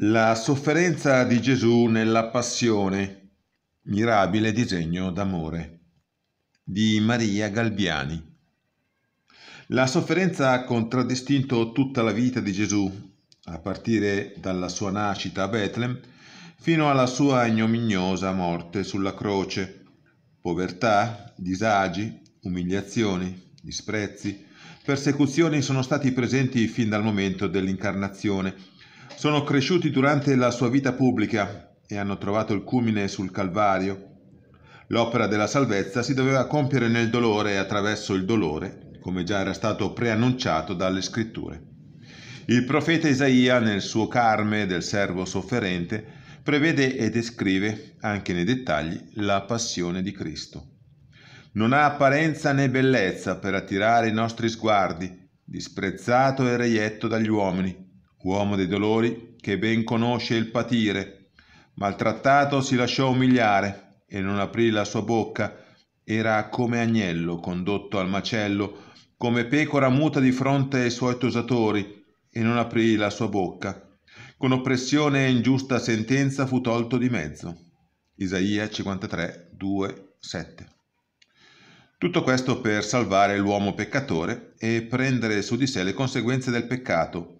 La sofferenza di Gesù nella passione, mirabile disegno d'amore, di Maria Galbiani. La sofferenza ha contraddistinto tutta la vita di Gesù, a partire dalla sua nascita a Betlem fino alla sua ignominiosa morte sulla croce. Povertà, disagi, umiliazioni, disprezzi, persecuzioni sono stati presenti fin dal momento dell'incarnazione sono cresciuti durante la sua vita pubblica e hanno trovato il culmine sul Calvario. L'opera della salvezza si doveva compiere nel dolore e attraverso il dolore, come già era stato preannunciato dalle scritture. Il profeta Isaia, nel suo Carme del servo sofferente, prevede e descrive, anche nei dettagli, la passione di Cristo. Non ha apparenza né bellezza per attirare i nostri sguardi, disprezzato e reietto dagli uomini, uomo dei dolori, che ben conosce il patire. Maltrattato si lasciò umiliare e non aprì la sua bocca. Era come agnello condotto al macello, come pecora muta di fronte ai suoi tosatori, e non aprì la sua bocca. Con oppressione e ingiusta sentenza fu tolto di mezzo. Isaia 53, 2, 7. Tutto questo per salvare l'uomo peccatore e prendere su di sé le conseguenze del peccato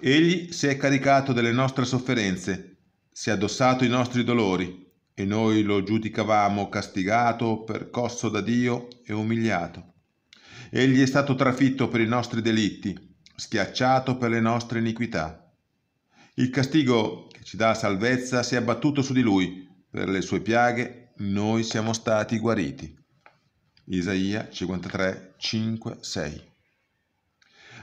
Egli si è caricato delle nostre sofferenze, si è addossato i nostri dolori, e noi lo giudicavamo castigato, percosso da Dio e umiliato. Egli è stato trafitto per i nostri delitti, schiacciato per le nostre iniquità. Il castigo che ci dà salvezza si è abbattuto su di lui, per le sue piaghe noi siamo stati guariti. Isaia 53, 5, 6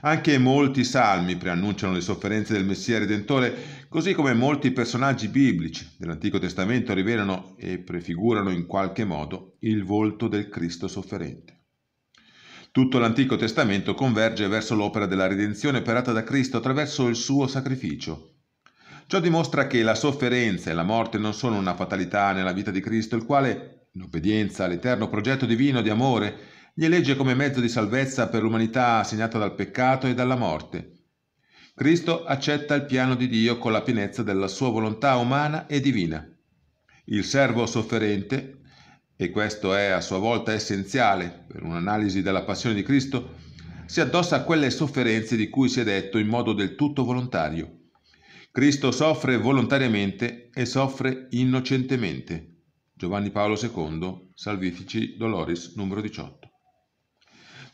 anche molti salmi preannunciano le sofferenze del Messia Redentore, così come molti personaggi biblici dell'Antico Testamento rivelano e prefigurano in qualche modo il volto del Cristo sofferente. Tutto l'Antico Testamento converge verso l'opera della redenzione operata da Cristo attraverso il suo sacrificio. Ciò dimostra che la sofferenza e la morte non sono una fatalità nella vita di Cristo, il quale, in obbedienza all'eterno progetto divino di amore, gli elegge come mezzo di salvezza per l'umanità segnata dal peccato e dalla morte. Cristo accetta il piano di Dio con la pienezza della sua volontà umana e divina. Il servo sofferente, e questo è a sua volta essenziale per un'analisi della passione di Cristo, si addossa a quelle sofferenze di cui si è detto in modo del tutto volontario. Cristo soffre volontariamente e soffre innocentemente. Giovanni Paolo II, Salvifici Doloris, numero 18.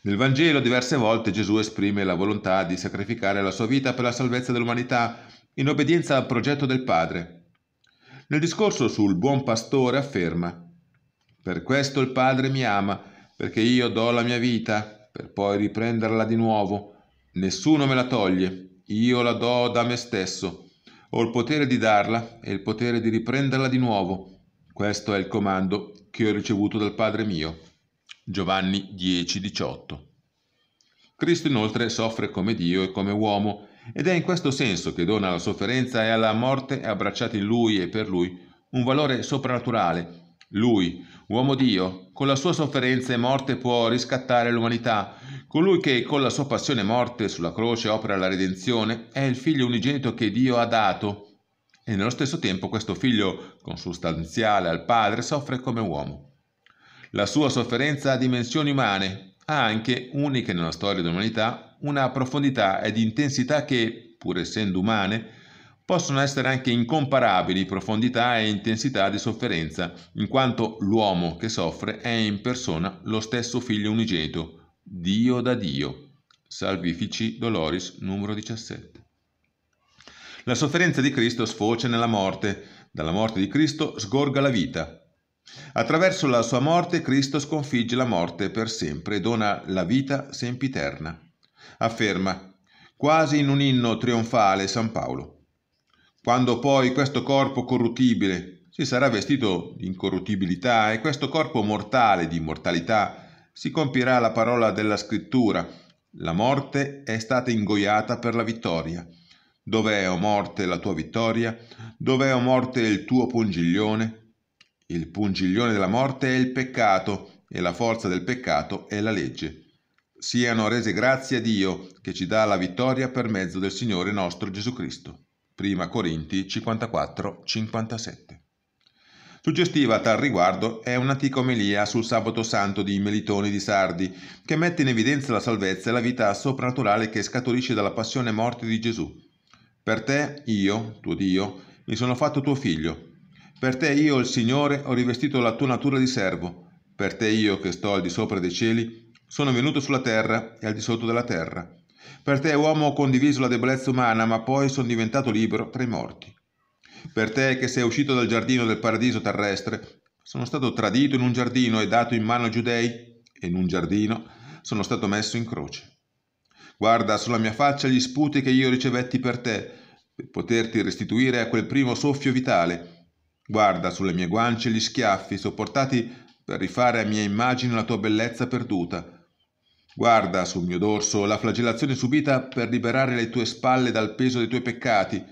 Nel Vangelo diverse volte Gesù esprime la volontà di sacrificare la sua vita per la salvezza dell'umanità in obbedienza al progetto del Padre. Nel discorso sul buon pastore afferma Per questo il Padre mi ama, perché io do la mia vita per poi riprenderla di nuovo. Nessuno me la toglie, io la do da me stesso. Ho il potere di darla e il potere di riprenderla di nuovo. Questo è il comando che ho ricevuto dal Padre mio. Giovanni 10:18. Cristo inoltre soffre come Dio e come uomo ed è in questo senso che dona alla sofferenza e alla morte abbracciati in Lui e per Lui un valore soprannaturale. Lui, uomo Dio, con la sua sofferenza e morte può riscattare l'umanità. Colui che con la sua passione e morte sulla croce opera la redenzione è il figlio unigenito che Dio ha dato e nello stesso tempo questo figlio consustanziale al Padre soffre come uomo. La sua sofferenza ha dimensioni umane, ha anche, uniche nella storia dell'umanità, una profondità ed intensità che, pur essendo umane, possono essere anche incomparabili profondità e intensità di sofferenza, in quanto l'uomo che soffre è in persona lo stesso figlio unigenito, Dio da Dio. Salvifici Doloris numero 17. La sofferenza di Cristo sfocia nella morte, dalla morte di Cristo sgorga la vita, Attraverso la sua morte Cristo sconfigge la morte per sempre e dona la vita sempiterna. Afferma, quasi in un inno trionfale San Paolo. Quando poi questo corpo corruttibile si sarà vestito di incorruttibilità e questo corpo mortale di immortalità, si compirà la parola della scrittura. La morte è stata ingoiata per la vittoria. Dov'è, o morte, la tua vittoria? Dov'è, o morte, il tuo pungiglione? Il pungiglione della morte è il peccato e la forza del peccato è la legge. Siano rese grazie a Dio che ci dà la vittoria per mezzo del Signore nostro Gesù Cristo. Prima Corinti 54-57. Suggestiva a tal riguardo è un'antica omelia sul sabato santo di Melitoni di Sardi, che mette in evidenza la salvezza e la vita soprannaturale che scaturisce dalla passione e morte di Gesù. Per te, io, tuo Dio, mi sono fatto tuo figlio. Per te io, il Signore, ho rivestito la tua natura di servo. Per te io, che sto al di sopra dei cieli, sono venuto sulla terra e al di sotto della terra. Per te, uomo, ho condiviso la debolezza umana, ma poi sono diventato libero tra i morti. Per te che sei uscito dal giardino del paradiso terrestre, sono stato tradito in un giardino e dato in mano ai giudei, e in un giardino sono stato messo in croce. Guarda sulla mia faccia gli sputi che io ricevetti per te, per poterti restituire a quel primo soffio vitale. Guarda sulle mie guance gli schiaffi sopportati per rifare a mia immagine la tua bellezza perduta. Guarda sul mio dorso la flagellazione subita per liberare le tue spalle dal peso dei tuoi peccati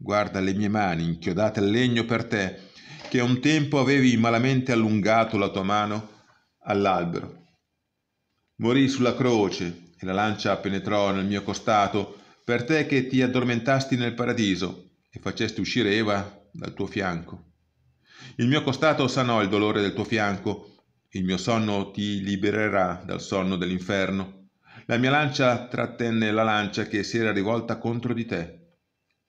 Guarda le mie mani inchiodate al legno per te, che un tempo avevi malamente allungato la tua mano all'albero. Morì sulla croce e la lancia penetrò nel mio costato, per te che ti addormentasti nel paradiso e facesti uscire Eva dal tuo fianco. Il mio costato sanò il dolore del tuo fianco, il mio sonno ti libererà dal sonno dell'inferno. La mia lancia trattenne la lancia che si era rivolta contro di te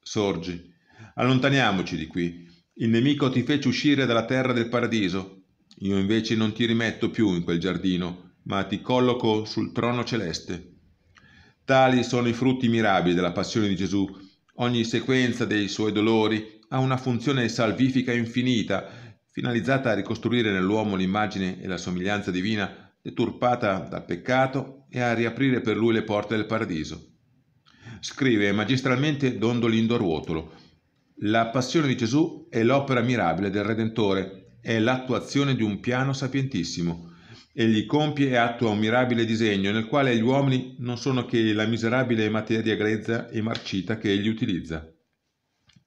sorgi. Allontaniamoci di qui. Il nemico ti fece uscire dalla terra del paradiso. Io invece non ti rimetto più in quel giardino, ma ti colloco sul trono celeste. Tali sono i frutti mirabili della passione di Gesù. Ogni sequenza dei suoi dolori ha una funzione salvifica infinita, finalizzata a ricostruire nell'uomo l'immagine e la somiglianza divina deturpata dal peccato e a riaprire per lui le porte del paradiso. Scrive magistralmente Don Dolindo Ruotolo. La passione di Gesù è l'opera mirabile del Redentore, è l'attuazione di un piano sapientissimo. Egli compie e attua un mirabile disegno nel quale gli uomini non sono che la miserabile materia grezza e marcita che egli utilizza.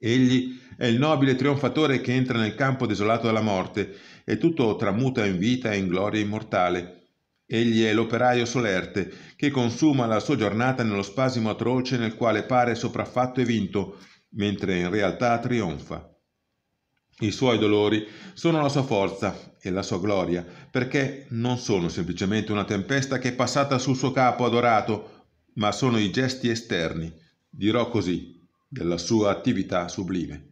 Egli è il nobile trionfatore che entra nel campo desolato dalla morte e tutto tramuta in vita e in gloria immortale. Egli è l'operaio solerte, che consuma la sua giornata nello spasimo atroce nel quale pare sopraffatto e vinto, mentre in realtà trionfa. I suoi dolori sono la sua forza e la sua gloria, perché non sono semplicemente una tempesta che è passata sul suo capo adorato, ma sono i gesti esterni, dirò così, della sua attività sublime.